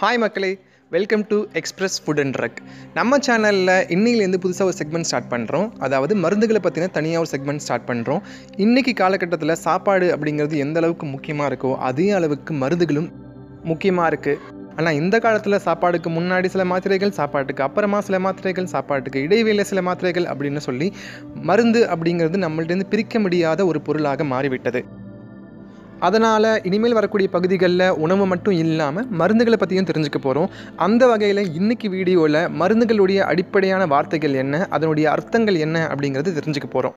Hi மக்களே. Welcome to Express Food and Truck நம்ம சேனலில் இன்னிலேருந்து புதுசாக ஒரு செக்மெண்ட் ஸ்டார்ட் பண்ணுறோம் அதாவது மருந்துகளை பற்றின தனியாக ஒரு செக்மெண்ட் ஸ்டார்ட் பண்ணுறோம் இன்றைக்கி காலகட்டத்தில் சாப்பாடு அப்படிங்கிறது எந்த அளவுக்கு முக்கியமாக இருக்கோ அதே அளவுக்கு மருந்துகளும் முக்கியமாக இருக்குது ஆனால் இந்த காலத்தில் சாப்பாடுக்கு முன்னாடி சில மாத்திரைகள் சாப்பாட்டுக்கு அப்புறமா சில மாத்திரைகள் சாப்பாட்டுக்கு இடைவேளை சில மாத்திரைகள் அப்படின்னு சொல்லி மருந்து அப்படிங்கிறது நம்மள்டேருந்து பிரிக்க முடியாத ஒரு பொருளாக மாறிவிட்டது. அதனால் இனிமேல் வரக்கூடிய பகுதிகளில் உணவு மட்டும் இல்லாமல் மருந்துகளை பற்றியும் தெரிஞ்சுக்க போகிறோம் அந்த வகையில் இன்றைக்கி வீடியோவில் மருந்துகளுடைய அடிப்படையான வார்த்தைகள் என்ன அதனுடைய அர்த்தங்கள் என்ன அப்படிங்கிறது தெரிஞ்சுக்க போகிறோம்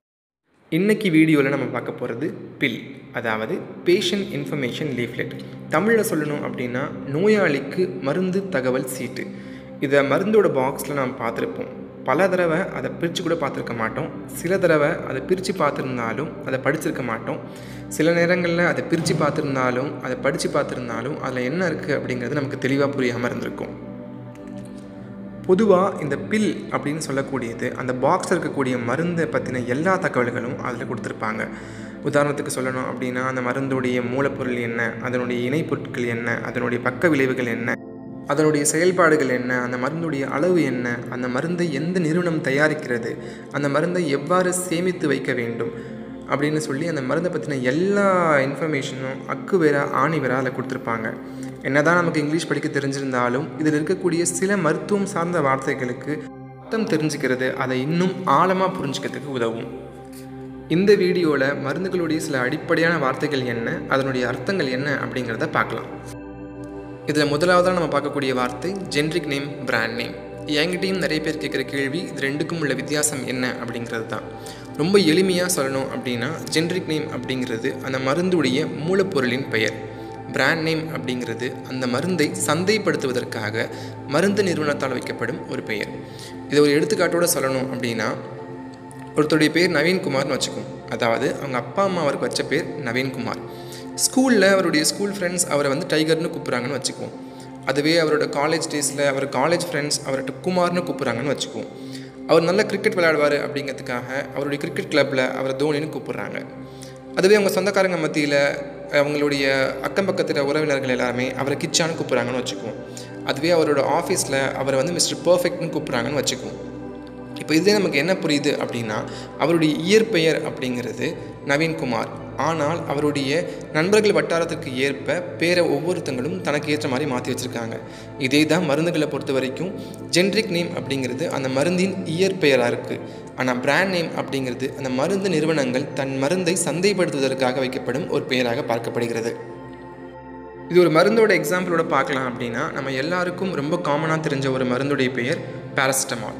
இன்றைக்கி வீடியோவில் நம்ம பார்க்க போகிறது பில் அதாவது பேஷண்ட் இன்ஃபர்மேஷன் லீஃப்லெட் தமிழில் சொல்லணும் அப்படின்னா நோயாளிக்கு மருந்து தகவல் சீட்டு. இதை மருந்தோட பாக்ஸில் நாம் பார்த்துருப்போம். பல தடவை அதை பிரித்து கூட பார்த்துருக்க மாட்டோம். சில தடவை அதை பிரித்து பார்த்துருந்தாலும் அதை படிச்சிருக்க மாட்டோம். சில நேரங்களில் அதை பிரித்து பார்த்துருந்தாலும் அதை படித்து பார்த்துருந்தாலும் அதில் என்ன இருக்குது அப்படிங்கிறது நமக்கு தெளிவாக புரியாமல் இருந்திருக்கும். பொதுவாக இந்த பில் அப்படின்னு சொல்லக்கூடியது அந்த பாக்ஸில் இருக்கக்கூடிய மருந்தை பற்றின எல்லா தகவல்களும் அதில் கொடுத்துருப்பாங்க. உதாரணத்துக்கு சொல்லணும் அப்படின்னா அந்த மருந்துடைய மூலப்பொருள் என்ன அதனுடைய இணைப்பொருட்கள் என்ன அதனுடைய பக்க விளைவுகள் என்ன அதனுடைய செயல்பாடுகள் என்ன? அந்த மருந்துடைய அளவு என்ன? அந்த மருந்தை எந்த நிறுவனம் தயாரிக்கிறது? அந்த மருந்தை எவ்வாறு சேமித்து வைக்க வேண்டும்? அப்படின்னு சொல்லி அந்த மருந்தை பற்றின எல்லா இன்ஃபர்மேஷனும் அக்கு வேற ஆணி வேற அதில் கொடுத்துருப்பாங்க. என்னதான் நமக்கு இங்கிலீஷ் படிக்க தெரிஞ்சிருந்தாலும் இதில் இருக்கக்கூடிய சில மருத்துவம் சார்ந்த வார்த்தைகளுக்கு அர்த்தம் தெரிஞ்சுக்கிறது அதை இன்னும் ஆழமாக புரிஞ்சுக்கிறதுக்கு உதவும். இந்த வீடியோவில் மருந்துகளுடைய சில அடிப்படையான வார்த்தைகள் என்ன? அதனுடைய அர்த்தங்கள் என்ன? அப்படிங்கிறத பார்க்கலாம். இதில் முதலாவதாக நம்ம பார்க்கக்கூடிய வார்த்தை ஜென்ரிக் நேம் பிராண்ட் நேம் என்கிட்டையும் நிறைய பேர் கேட்குற கேள்வி இது ரெண்டுக்கும் உள்ள வித்தியாசம் என்ன அப்படிங்கிறது தான். ரொம்ப எளிமையாக சொல்லணும் அப்படின்னா ஜென்ரிக் நேம் அப்படிங்கிறது அந்த மருந்துடைய மூலப்பொருளின் பெயர். பிராண்ட் நேம் அப்படிங்கிறது அந்த மருந்தை சந்தைப்படுத்துவதற்காக மருந்து நிறுவனத்தால் வைக்கப்படும் ஒரு பெயர். இதை ஒரு எடுத்துக்காட்டோடு சொல்லணும் அப்படின்னா ஒருத்தருடைய பேர் நவீன்குமார்னு வச்சுக்கோம் அதாவது அவங்க அப்பா அம்மா அவருக்கு வச்ச பேர் நவீன்குமார். ஸ்கூலில் அவருடைய ஸ்கூல் ஃப்ரெண்ட்ஸ் அவரை வந்து டைகர்னு கூப்பிட்றாங்கன்னு வச்சுக்குவோம். அதுவே அவரோட காலேஜ் டேஸில் அவர் காலேஜ் ஃப்ரெண்ட்ஸ் அவர்கிட்ட குமார்னு கூப்பிட்றாங்கன்னு வச்சுக்குவோம். அவர் நல்ல கிரிக்கெட் விளையாடுவார் அப்படிங்கிறதுக்காக அவருடைய கிரிக்கெட் கிளப்பில் அவரை தோனின்னு கூப்பிட்றாங்க. அதுவே அவங்க சொந்தக்காரங்க மத்தியில் அவங்களுடைய அக்கம் பக்கத்தில் உறவினர்கள் எல்லாருமே அவரை கிச்சான்னு கூப்பிட்றாங்கன்னு வச்சுக்குவோம். அதுவே அவரோட ஆஃபீஸில் அவரை வந்து மிஸ்டர் பர்ஃபெக்ட்னு கூப்பிட்றாங்கன்னு வச்சுக்குவோம். இப்போ இதே நமக்கு என்ன புரியுது அப்படின்னா அவருடைய இயற்பெயர் அப்படிங்கிறது நவீன்குமார். ஆனால் அவருடைய நண்பர்கள் வட்டாரத்துக்கு ஏற்ப பேரை ஒவ்வொருத்தங்களும் தனக்கு ஏற்ற மாதிரி மாற்றி வச்சுருக்காங்க. இதே தான் மருந்துகளை பொறுத்த வரைக்கும் ஜென்ரிக் நேம் அப்படிங்கிறது அந்த மருந்தின் இயற்பெயராக இருக்குது ஆனால் பிராண்ட் நேம் அப்படிங்கிறது அந்த மருந்து நிறுவனங்கள் தன் மருந்தை சந்தைப்படுத்துவதற்காக வைக்கப்படும் ஒரு பெயராக பார்க்கப்படுகிறது. இது ஒரு மருந்தோட எக்ஸாம்பிளோட பார்க்கலாம் அப்படின்னா நம்ம எல்லாருக்கும் ரொம்ப காமனாக தெரிஞ்ச ஒரு மருந்துடைய பெயர் பேராசிட்டமால்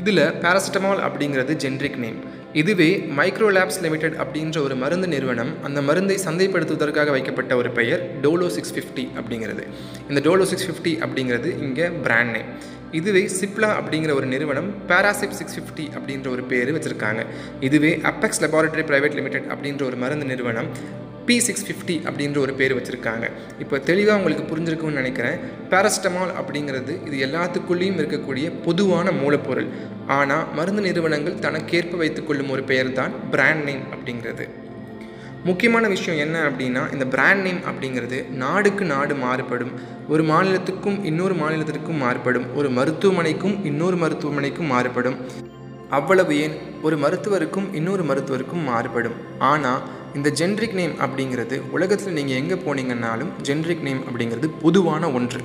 இதில் பேராசிட்டமால் அப்படிங்கிறது ஜென்ரிக் நேம் இதுவே மைக்ரோலேப்ஸ் லிமிடெட் அப்படின்ற ஒரு மருந்து நிறுவனம் அந்த மருந்தை சந்தைப்படுத்துவதற்காக வைக்கப்பட்ட ஒரு பெயர் டோலோ சிக்ஸ் ஃபிஃப்டி அப்படிங்கிறது. இந்த டோலோ சிக்ஸ் ஃபிஃப்டி அப்படிங்கிறது இங்கே பிராண்ட் நேம் இதுவே சிப்லா அப்படிங்கிற ஒரு நிறுவனம் பேராசிப் சிக்ஸ் ஃபிஃப்டி அப்படின்ற ஒரு பேர் வச்சுருக்காங்க. இதுவே அப்பெக்ஸ் லெபார்டரி ப்ரைவேட் லிமிடெட் அப்படின்ற ஒரு மருந்து நிறுவனம் பி சிக்ஸ் ஃபிஃப்டி அப்படின்ற ஒரு பேர் வச்சுருக்காங்க. இப்போ தெளிவாக உங்களுக்கு புரிஞ்சிருக்கும்னு நினைக்கிறேன். பேரஸ்டமால் அப்படிங்கிறது இது எல்லாத்துக்குள்ளேயும் இருக்கக்கூடிய பொதுவான மூலப்பொருள். ஆனால் மருந்து நிறுவனங்கள் தனக்கேற்ப வைத்துக்கொள்ளும் ஒரு பெயர் தான் பிராண்ட் நேம் அப்படிங்கிறது. முக்கியமான விஷயம் என்ன அப்படின்னா இந்த பிராண்ட் நேம் அப்படிங்கிறது நாடுக்கு நாடு மாறுபடும். ஒரு மாநிலத்துக்கும் இன்னொரு மாநிலத்திற்கும் மாறுபடும். ஒரு மருத்துவமனைக்கும் இன்னொரு மருத்துவமனைக்கும் மாறுபடும். அவ்வளவு ஏன்? ஒரு மருத்துவருக்கும் இன்னொரு மருத்துவருக்கும் மாறுபடும். ஆனால் இந்த ஜென்ரிக் நேம் அப்படிங்கிறது உலகத்தில் நீங்கள் எங்கே போனீங்கன்னாலும் ஜென்ரிக் நேம் அப்படிங்கிறது பொதுவான ஒன்று.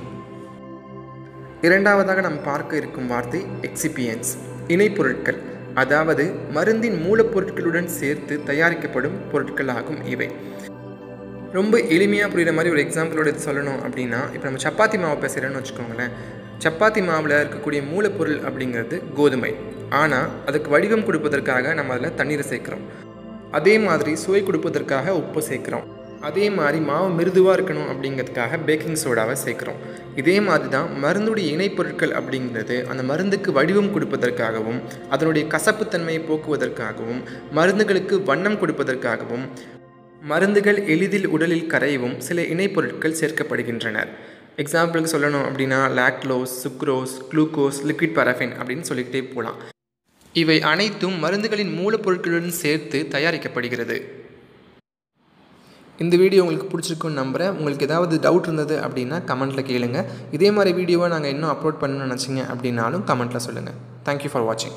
இரண்டாவதாக நாம் பார்க்க இருக்கும் வார்த்தை எக்ஸிபியன்ஸ் இணைப்பொருட்கள் அதாவது மருந்தின் மூலப்பொருட்களுடன் சேர்த்து தயாரிக்கப்படும் பொருட்கள் ஆகும் இவை. ரொம்ப எளிமையாக புரிகிற மாதிரி ஒரு எக்ஸாம்பிளோட இது சொல்லணும் அப்படின்னா இப்போ நம்ம சப்பாத்தி மாவு பேசுகிறேன்னு வச்சுக்கோங்களேன். சப்பாத்தி மாவில் இருக்கக்கூடிய மூலப்பொருள் அப்படிங்கிறது கோதுமை. ஆனால் அதுக்கு வடிவம் கொடுப்பதற்காக நம்ம அதில் தண்ணீரை சேர்க்குறோம். அதே மாதிரி சுவை கொடுப்பதற்காக உப்பு சேர்க்குறோம். அதே மாதிரி மாவு மிருதுவாக இருக்கணும் அப்படிங்கிறதுக்காக பேக்கிங் சோடாவை சேர்க்குறோம். இதே மாதிரி தான் மருந்துடைய இணைப்பொருட்கள் அப்படிங்கிறது அந்த மருந்துக்கு வடிவம் கொடுப்பதற்காகவும் அதனுடைய கசப்புத்தன்மையை போக்குவதற்காகவும் மருந்துகளுக்கு வண்ணம் கொடுப்பதற்காகவும் மருந்துகள் எளிதில் உடலில் கரையவும் சில இணைப்பொருட்கள் சேர்க்கப்படுகின்றன எக்ஸாம்பிளுக்கு சொல்லணும் அப்படின்னா lactose sucrose glucose liquid paraffin அப்படின்னு சொல்லிக்கிட்டே போகலாம் இவை அனைத்தும் மருந்துகளின் மூலப்பொருட்களுடன் சேர்த்து தயாரிக்கப்படுகிறது. இந்த வீடியோ உங்களுக்கு பிடிச்சிருக்குன்னு நம்புகிறேன் உங்களுக்கு ஏதாவது டவுட் இருந்தது அப்படின்னா கமெண்ட்டில் கேளுங்கள் இதே மாதிரி வீடியோவை நாங்கள் இன்னும் அப்லோட் பண்ணணும்னு நினச்சிங்க அப்படின்னாலும் கமெண்ட்டில் சொல்லுங்கள் தேங்க்யூ ஃபார் வாட்சிங்